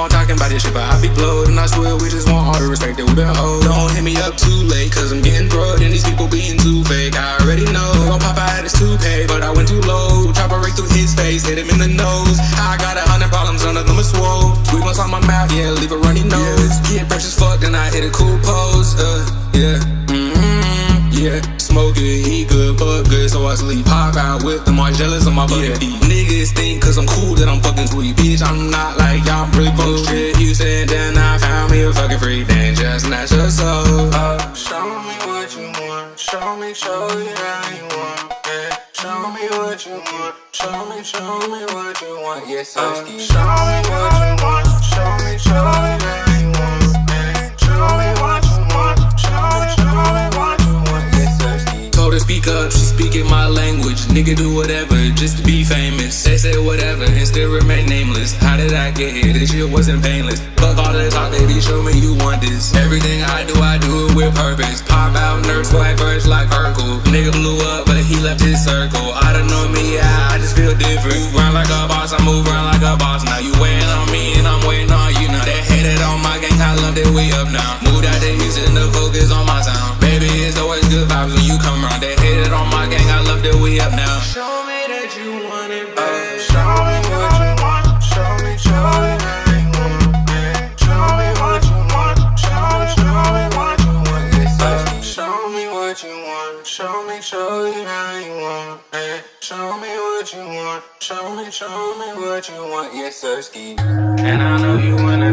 on talking about this shit, but I be blowed. And I swear we just want all the respect that we been owed. Don't hit me up too late, cause I'm getting broad. And these people being too fake. I already know. Gon' pop out his toupee, but I went too low. Chopper right through his face, hit him in the nose. I got a hundred problems, none of them are swole. We gon' on my mouth, yeah, leave a runny nose. Get precious fuck, then I hit a cool pose. Uh, yeah. Mm-hmm, yeah. Smoke it, he good, fuck good, so I sleep. Pop out with the Margielas on my bucket. Yeah. Niggas think cause I'm cool that I'm fucking sweet. Bitch, I'm not like y'all, I'm really full shit. You said then I found me a fucking freak, then just snatch your soul. Uh, show me what you want, show me, show you how you want. Yeah. Show me what you want, show me, show me what you want. Yes, uh, show me what you want, show me, show speak up, she speaking my language. Nigga do whatever just to be famous. They say whatever and still remain nameless. How did I get here? This shit wasn't painless. Fuck all the talk, baby, show me you want this. Everything I do, I do it with purpose. Pop out, nerds, white first like Urkel. Nigga blew up, but he left his circle. I don't know me, yeah, I just feel different. Move around like a boss, I move around like a boss. Now you waiting on me and I'm waiting on you now. They hated on my gang, I love that we up now. Moved out the Houston the focus on my sound. Baby, it's always good vibes when you come around. They Show me it. Show me what you want, show me, show me you want. Yeah. Show me what you want, show me, show me what you want. Show me what you want, show me, show you how you want. Yeah. Show me what you want, show me, show me what you want. Yes. And I know you wanna.